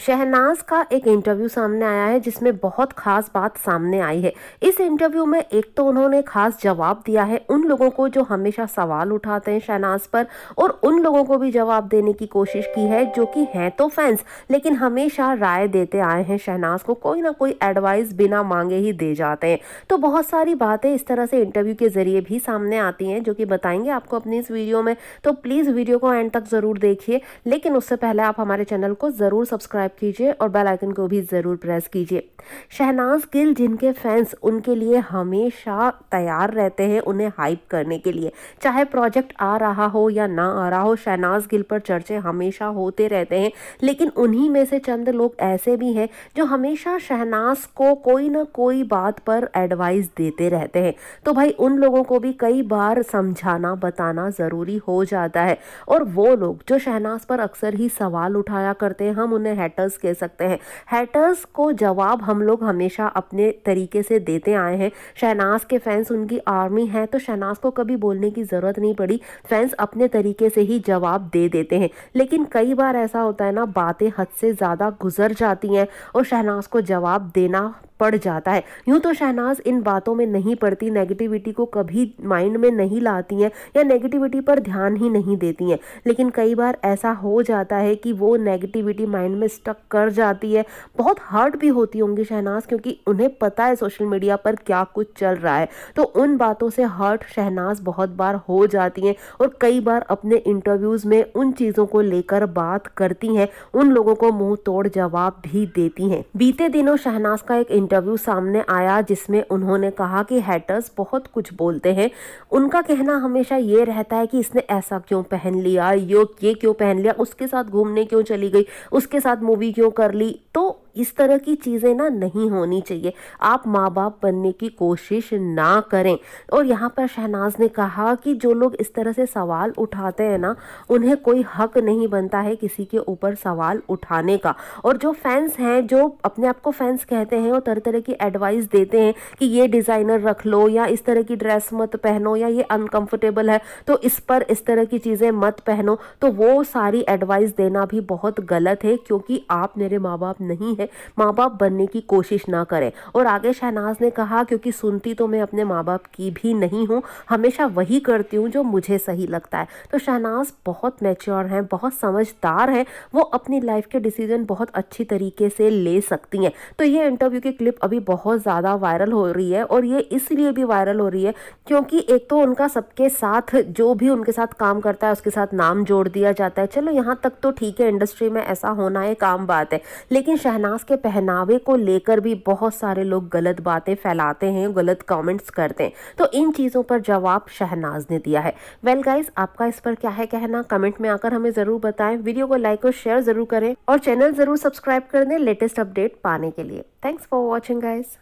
शहनाज का एक इंटरव्यू सामने आया है, जिसमें बहुत खास बात सामने आई है। इस इंटरव्यू में एक तो उन्होंने खास जवाब दिया है उन लोगों को जो हमेशा सवाल उठाते हैं शहनाज पर, और उन लोगों को भी जवाब देने की कोशिश की है, जो कि हैं तो फैंस लेकिन हमेशा राय देते आए हैं शहनाज को, कोई ना कोई एडवाइस बिना मांगे ही दे जाते हैं। तो बहुत सारी बातें इस तरह से इंटरव्यू के ज़रिए भी सामने आती हैं, जो कि बताएँगे आपको अपनी इस वीडियो में। तो प्लीज़ वीडियो को एंड तक ज़रूर देखिए, लेकिन उससे पहले आप हमारे चैनल को ज़रूर सब्सक्राइब सब्सक्राइब कीजिए और बेल आइकन को भी ज़रूर प्रेस कीजिए। शहनाज गिल, जिनके फैंस उनके लिए हमेशा तैयार रहते हैं उन्हें हाइप करने के लिए। चाहे प्रोजेक्ट आ रहा हो या ना आ रहा हो, शहनाज गिल पर चर्चे हमेशा होते रहते हैं। लेकिन उन्हीं में से चंद लोग ऐसे भी हैं जो हमेशा शहनाज को कोई ना कोई बात पर एडवाइस देते रहते हैं। तो भाई, उन लोगों को भी कई बार समझाना, बताना ज़रूरी हो जाता है। और वो लोग जो शहनाज पर अक्सर ही सवाल उठाया करते हैं, हम उन्हें हैटर्स कह सकते हैं। हैटर्स को जवाब हम लोग हमेशा अपने तरीके से देते आए हैं। शहनाज के फैंस उनकी आर्मी है तो शहनाज को कभी बोलने की ज़रूरत नहीं पड़ी। फैंस अपने तरीके से ही जवाब दे देते हैं। लेकिन कई बार ऐसा होता है ना, बातें हद से ज़्यादा गुजर जाती हैं और शहनाज को जवाब देना पड़ जाता है। यूँ तो शहनाज इन बातों में नहीं पड़ती नेगेटिविटी को कभी माइंड में नहीं लाती हैं या नेगेटिविटी पर ध्यान ही नहीं देती हैं। लेकिन कई बार ऐसा हो जाता है कि वो नेगेटिविटी माइंड में स्टक कर जाती है। बहुत हर्ट भी होती होंगी शहनाज क्योंकि उन्हें पता है सोशल मीडिया पर क्या कुछ चल रहा है। तो उन बातों से हर्ट शहनाज बहुत बार हो जाती हैं और कई बार अपने इंटरव्यूज़ में उन चीज़ों को लेकर बात करती हैं। उन लोगों को मुँह तोड़ जवाब भी देती हैं। बीते दिनों शहनाज का एक इंटरव्यू सामने आया जिसमें उन्होंने कहा कि हैटर्स बहुत कुछ बोलते हैं। उनका कहना हमेशा ये रहता है कि इसने ऐसा क्यों पहन लिया, यो, ये क्यों पहन लिया, उसके साथ घूमने क्यों चली गई, उसके साथ मूवी क्यों कर ली? तो इस तरह की चीज़ें ना नहीं होनी चाहिए। आप माँ बाप बनने की कोशिश ना करें। और यहाँ पर शहनाज ने कहा कि जो लोग इस तरह से सवाल उठाते हैं ना, उन्हें कोई हक नहीं बनता है किसी के ऊपर सवाल उठाने का। और जो फैंस हैं, जो अपने आप को फैंस कहते हैं और तरह तरह की एडवाइस देते हैं कि ये डिज़ाइनर रख लो या इस तरह की ड्रेस मत पहनो या ये अनकम्फर्टेबल है तो इस पर इस तरह की चीज़ें मत पहनो। तो वो सारी एडवाइस देना भी बहुत गलत है, क्योंकि आप मेरे माँ बाप नहीं है माँ बाप बनने की कोशिश ना करें। और आगे शहनाज ने कहा, क्योंकि सुनती तो मैं अपने माँ बाप की भी नहीं हूँ, हमेशा वही करती हूँ जो मुझे सही लगता है। तो शहनाज बहुत मेच्योर हैं, बहुत समझदार हैं। वो अपनी लाइफ के डिसीज़न बहुत अच्छी तरीके से ले सकती हैं। तो ये इंटरव्यू की क्लिप अभी बहुत ज़्यादा वायरल हो रही है और ये इसलिए भी वायरल हो रही है क्योंकि एक तो उनका सबके साथ जो भी उनके साथ काम करता है, उसके साथ नाम जोड़ दिया जाता है। चलो यहाँ तक तो ठीक है इंडस्ट्री में ऐसा होना एक आम बात है। लेकिन शहनाज शहनाज के पहनावे को लेकर भी बहुत सारे लोग गलत बातें फैलाते हैं, गलत कमेंट्स करते हैं। तो इन चीज़ों पर जवाब शहनाज ने दिया है। वेल well गाइज़ आपका इस पर क्या है कहना? कमेंट में आकर हमें ज़रूर बताएँ। वीडियो को लाइक और शेयर ज़रूर करें। और चैनल ज़रूर सब्सक्राइब कर दें लेटेस्ट अपडेट पाने के लिए। Thanks for watching guys